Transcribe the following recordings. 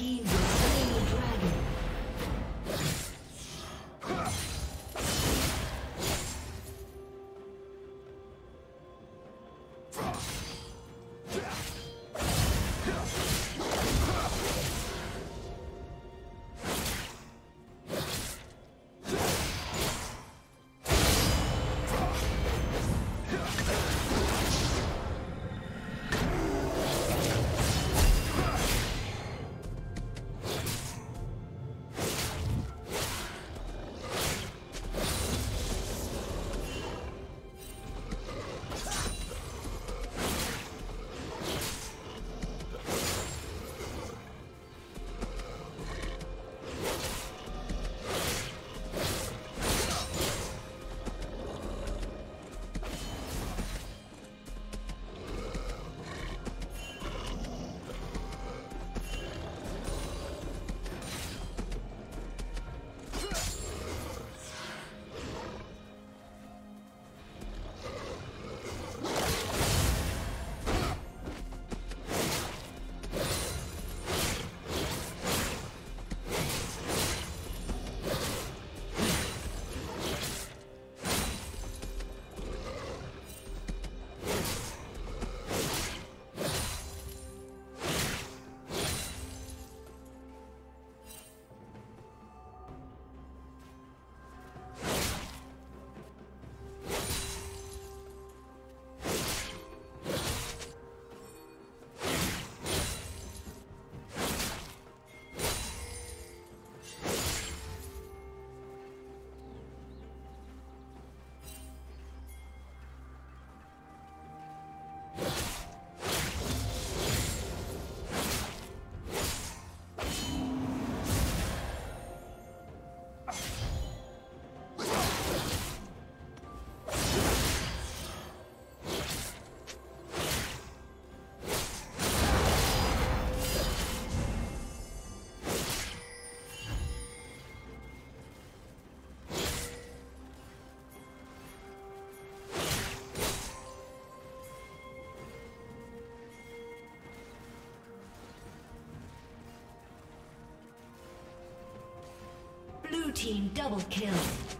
team team double kill.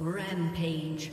Rampage.